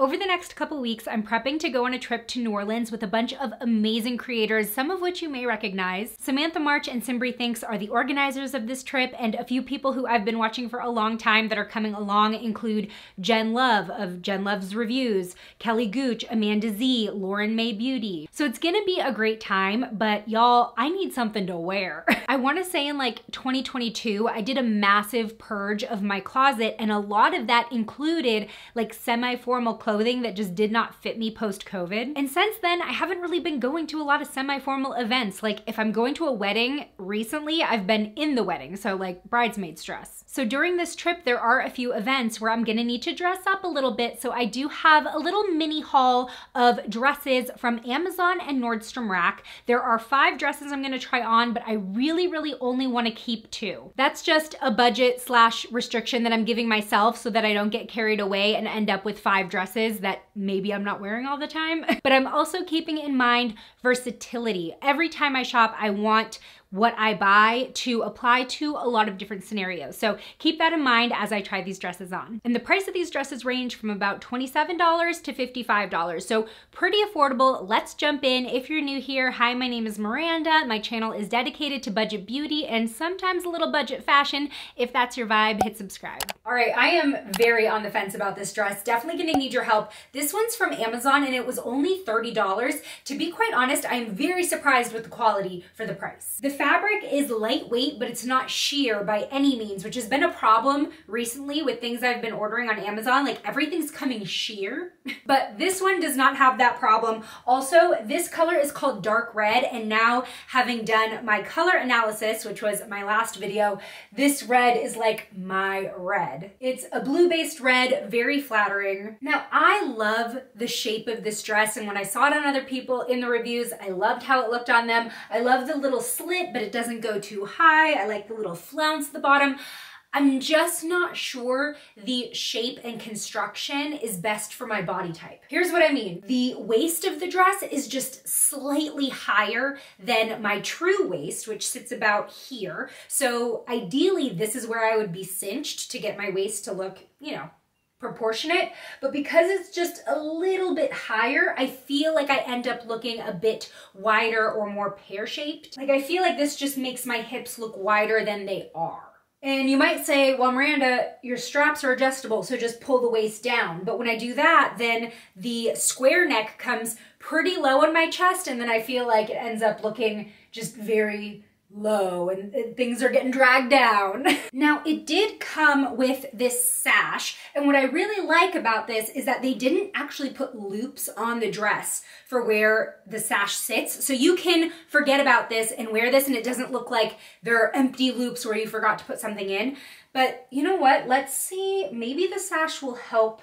Over the next couple weeks, I'm prepping to go on a trip to New Orleans with a bunch of amazing creators, some of which you may recognize. Samantha March and Simbri Thinks are the organizers of this trip, and a few people who I've been watching for a long time that are coming along include Jen Luv of Jen Luv's Reviews, Kelly Gooch, Amanda Z, Lauren Mae Beauty. So it's gonna be a great time, but y'all, I need something to wear. I wanna say in like 2022, I did a massive purge of my closet, and a lot of that included like semi-formal clothes clothing that just did not fit me post COVID. And since then, I haven't really been going to a lot of semi formal events. Like if I'm going to a wedding recently, I've been in the wedding, so like bridesmaid's dress. So during this trip, there are a few events where I'm gonna need to dress up a little bit. So I do have a little mini haul of dresses from Amazon and Nordstrom Rack. There are five dresses I'm gonna try on, but I really, really only wanna keep two. That's just a budget slash restriction that I'm giving myself so that I don't get carried away and end up with five dresses that maybe I'm not wearing all the time, but I'm also keeping in mind versatility. Every time I shop, I want what I buy to apply to a lot of different scenarios. So keep that in mind as I try these dresses on. And the price of these dresses range from about $27 to $55. So pretty affordable. Let's jump in. If you're new here, hi, my name is Miranda. My channel is dedicated to budget beauty and sometimes a little budget fashion. If that's your vibe, hit subscribe. All right, I am very on the fence about this dress. Definitely gonna need your help. This one's from Amazon and it was only $30. To be quite honest, I'm very surprised with the quality for the price. The fabric is lightweight, but it's not sheer by any means, which has been a problem recently with things I've been ordering on Amazon. Like everything's coming sheer, but this one does not have that problem. Also, this color is called dark red. And now having done my color analysis, which was my last video, this red is like my red. It's a blue-based red, very flattering. Now, I love the shape of this dress. And when I saw it on other people in the reviews, I loved how it looked on them. I love the little slit but it doesn't go too high. I like the little flounce at the bottom. I'm just not sure the shape and construction is best for my body type. Here's what I mean. The waist of the dress is just slightly higher than my true waist, which sits about here. So ideally, this is where I would be cinched to get my waist to look, you know, proportionate, but because it's just a little bit higher, I feel like I end up looking a bit wider or more pear-shaped. Like I feel like this just makes my hips look wider than they are. And you might say, well, Miranda, your straps are adjustable, so just pull the waist down. But when I do that, then the square neck comes pretty low on my chest, and then I feel like it ends up looking just very low and things are getting dragged down. now it did come with this sash and what I really like about this is that they didn't actually put loops on the dress for where the sash sits. So you can forget about this and wear this and it doesn't look like there are empty loops where you forgot to put something in. But you know what? Let's see, maybe the sash will help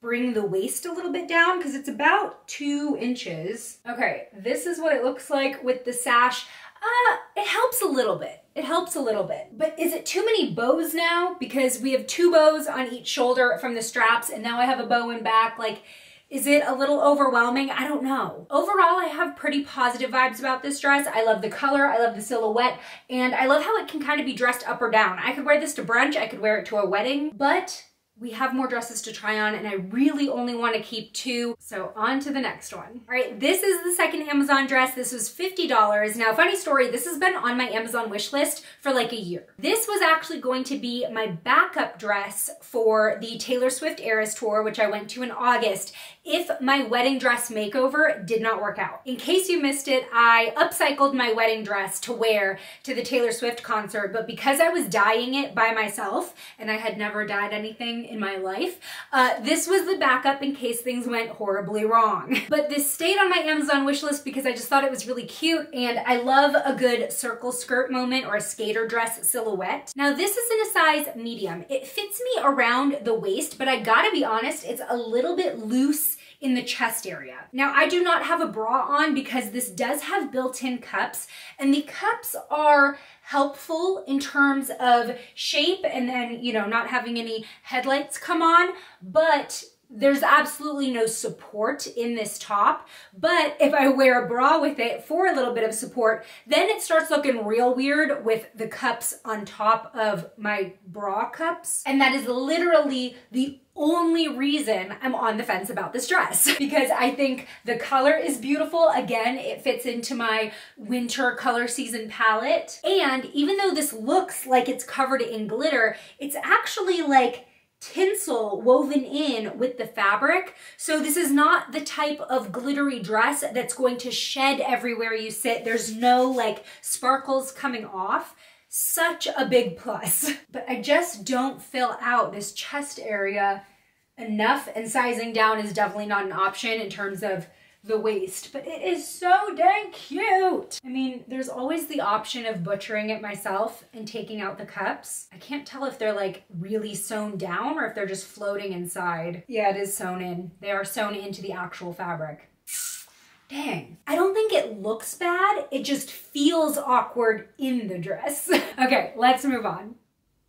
bring the waist a little bit down because it's about two inches. Okay, this is what it looks like with the sash. Uh, it helps a little bit. It helps a little bit. But is it too many bows now? Because we have two bows on each shoulder from the straps and now I have a bow in back. Like, is it a little overwhelming? I don't know. Overall, I have pretty positive vibes about this dress. I love the color, I love the silhouette, and I love how it can kind of be dressed up or down. I could wear this to brunch, I could wear it to a wedding, but we have more dresses to try on and I really only want to keep two. So on to the next one. All right, this is the second Amazon dress. This was $50. Now, funny story, this has been on my Amazon wish list for like a year. This was actually going to be my backup dress for the Taylor Swift Eras Tour, which I went to in August, if my wedding dress makeover did not work out. In case you missed it, I upcycled my wedding dress to wear to the Taylor Swift concert, but because I was dyeing it by myself and I had never dyed anything in my life. Uh, this was the backup in case things went horribly wrong. But this stayed on my Amazon wish list because I just thought it was really cute and I love a good circle skirt moment or a skater dress silhouette. Now this is in a size medium. It fits me around the waist, but I gotta be honest, it's a little bit loose in the chest area. Now I do not have a bra on because this does have built-in cups and the cups are helpful in terms of shape and then, you know, not having any headlights come on, but there's absolutely no support in this top, but if I wear a bra with it for a little bit of support, then it starts looking real weird with the cups on top of my bra cups. And that is literally the only reason I'm on the fence about this dress because I think the color is beautiful. Again, it fits into my winter color season palette. And even though this looks like it's covered in glitter, it's actually like tinsel woven in with the fabric. So this is not the type of glittery dress that's going to shed everywhere you sit. There's no like sparkles coming off. Such a big plus. But I just don't fill out this chest area enough and sizing down is definitely not an option in terms of the waist, but it is so dang cute. I mean, there's always the option of butchering it myself and taking out the cups. I can't tell if they're like really sewn down or if they're just floating inside. Yeah, it is sewn in. They are sewn into the actual fabric. Dang. I don't think it looks bad. It just feels awkward in the dress. okay, let's move on.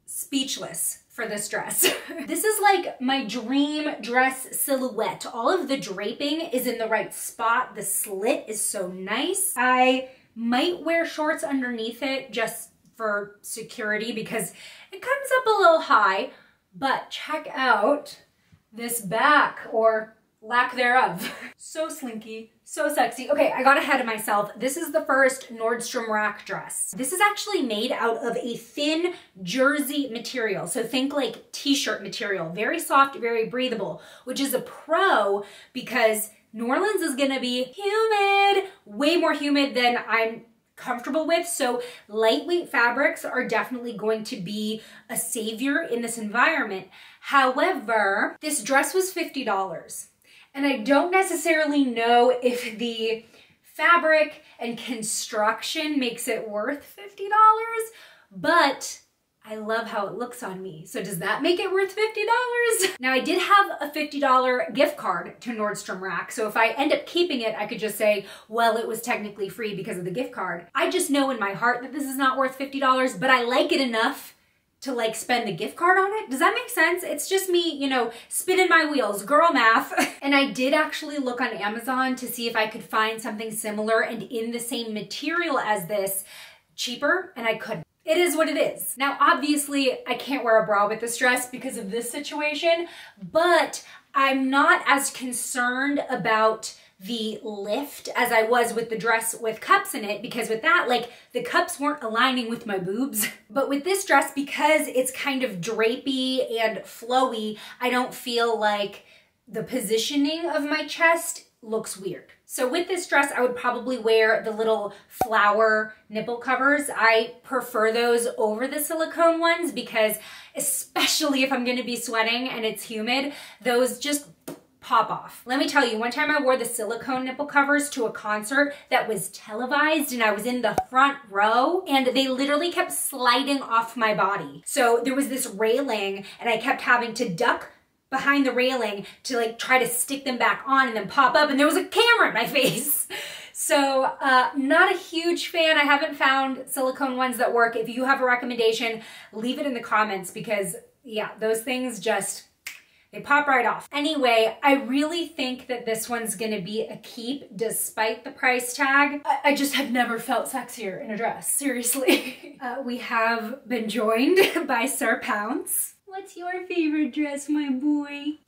Speechless for this dress. this is like my dream dress silhouette. All of the draping is in the right spot. The slit is so nice. I might wear shorts underneath it just for security because it comes up a little high, but check out this back or lack thereof. so slinky, so sexy. Okay, I got ahead of myself. This is the first Nordstrom rack dress. This is actually made out of a thin jersey material. So think like t-shirt material, very soft, very breathable, which is a pro because New Orleans is gonna be humid, way more humid than I'm comfortable with. So lightweight fabrics are definitely going to be a savior in this environment. However, this dress was $50. And I don't necessarily know if the fabric and construction makes it worth $50, but I love how it looks on me. So does that make it worth $50? Now I did have a $50 gift card to Nordstrom Rack. So if I end up keeping it, I could just say, well, it was technically free because of the gift card. I just know in my heart that this is not worth $50, but I like it enough to like spend the gift card on it. Does that make sense? It's just me, you know, spinning my wheels, girl math. and I did actually look on Amazon to see if I could find something similar and in the same material as this cheaper and I couldn't. It is what it is. Now, obviously, I can't wear a bra with this dress because of this situation, but I'm not as concerned about the lift as I was with the dress with cups in it because with that, like the cups weren't aligning with my boobs. But with this dress, because it's kind of drapey and flowy, I don't feel like the positioning of my chest looks weird. So with this dress, I would probably wear the little flower nipple covers. I prefer those over the silicone ones because especially if I'm gonna be sweating and it's humid, those just pop off. Let me tell you, one time I wore the silicone nipple covers to a concert that was televised and I was in the front row and they literally kept sliding off my body. So there was this railing and I kept having to duck behind the railing to like try to stick them back on and then pop up and there was a camera in my face. So uh, not a huge fan. I haven't found silicone ones that work. If you have a recommendation, leave it in the comments because yeah, those things just they pop right off. Anyway, I really think that this one's gonna be a keep despite the price tag. I, I just have never felt sexier in a dress, seriously. uh, we have been joined by Sir Pounce. What's your favorite dress, my boy?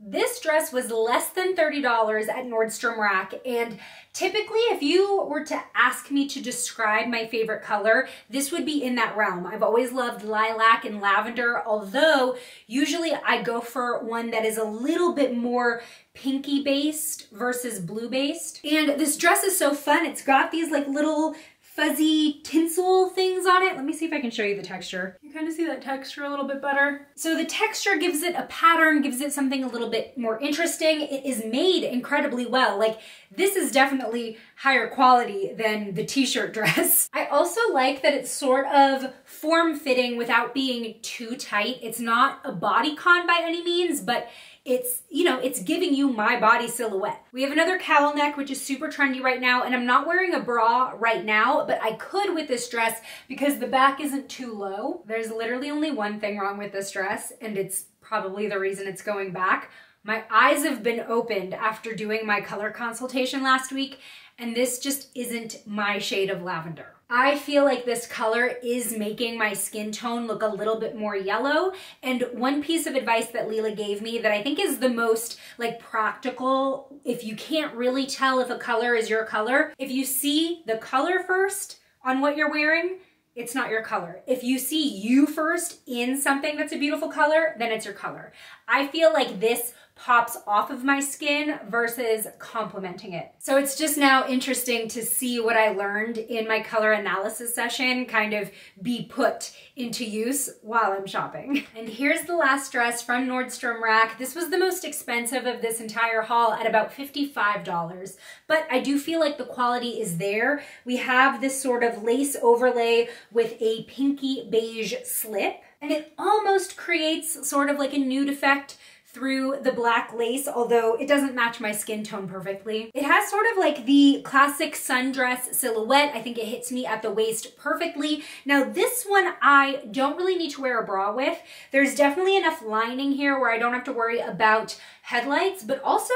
This dress was less than $30 at Nordstrom Rack and typically if you were to ask me to describe my favorite color, this would be in that realm. I've always loved lilac and lavender, although usually I go for one that is a little bit more pinky based versus blue based. And this dress is so fun. It's got these like little fuzzy tinsel things on it. Let me see if I can show you the texture. You kind of see that texture a little bit better. So the texture gives it a pattern, gives it something a little bit more interesting. It is made incredibly well. Like this is definitely higher quality than the t-shirt dress. I also like that it's sort of form-fitting without being too tight. It's not a bodycon by any means, but it's, you know, it's giving you my body silhouette. We have another cowl neck, which is super trendy right now, and I'm not wearing a bra right now, but I could with this dress because the back isn't too low. There's literally only one thing wrong with this dress, and it's probably the reason it's going back. My eyes have been opened after doing my color consultation last week, and this just isn't my shade of lavender. I feel like this color is making my skin tone look a little bit more yellow. And one piece of advice that Leela gave me that I think is the most like practical, if you can't really tell if a color is your color, if you see the color first on what you're wearing, it's not your color. If you see you first in something that's a beautiful color, then it's your color. I feel like this pops off of my skin versus complementing it. So it's just now interesting to see what I learned in my color analysis session kind of be put into use while I'm shopping. And here's the last dress from Nordstrom Rack. This was the most expensive of this entire haul at about $55, but I do feel like the quality is there. We have this sort of lace overlay with a pinky beige slip, and it almost creates sort of like a nude effect through the black lace, although it doesn't match my skin tone perfectly. It has sort of like the classic sundress silhouette. I think it hits me at the waist perfectly. Now this one I don't really need to wear a bra with. There's definitely enough lining here where I don't have to worry about headlights, but also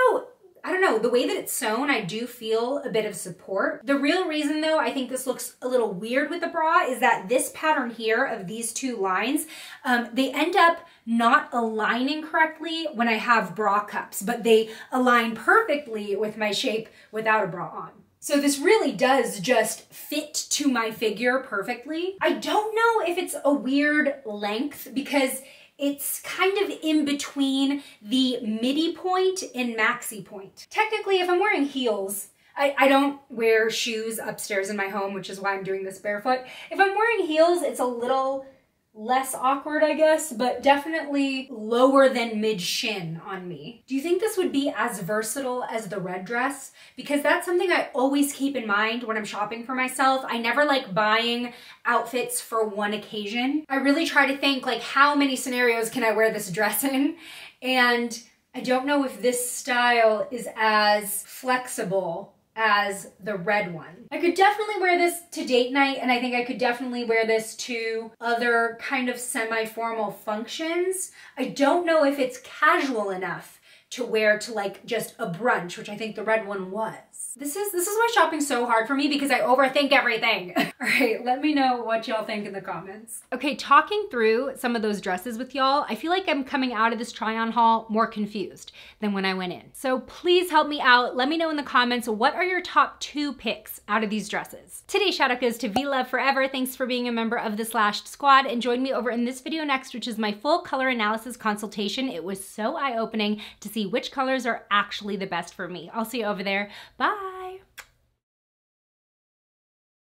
I don't know, the way that it's sewn, I do feel a bit of support. The real reason though, I think this looks a little weird with the bra is that this pattern here of these two lines, um, they end up not aligning correctly when I have bra cups, but they align perfectly with my shape without a bra on. So this really does just fit to my figure perfectly. I don't know if it's a weird length because it's kind of in between the midi point and maxi point. Technically, if I'm wearing heels, I, I don't wear shoes upstairs in my home, which is why I'm doing this barefoot. If I'm wearing heels, it's a little less awkward, I guess, but definitely lower than mid shin on me. Do you think this would be as versatile as the red dress? Because that's something I always keep in mind when I'm shopping for myself. I never like buying outfits for one occasion. I really try to think like how many scenarios can I wear this dress in? And I don't know if this style is as flexible as the red one. I could definitely wear this to date night and I think I could definitely wear this to other kind of semi-formal functions. I don't know if it's casual enough to wear to like just a brunch, which I think the red one was. This is this is why shopping's so hard for me because I overthink everything. All right, let me know what y'all think in the comments. Okay, talking through some of those dresses with y'all, I feel like I'm coming out of this try on haul more confused than when I went in. So please help me out. Let me know in the comments what are your top two picks out of these dresses. Today's shout out goes to V Love Forever. Thanks for being a member of the Slashed Squad and join me over in this video next, which is my full color analysis consultation. It was so eye-opening to see which colors are actually the best for me. I'll see you over there. Bye.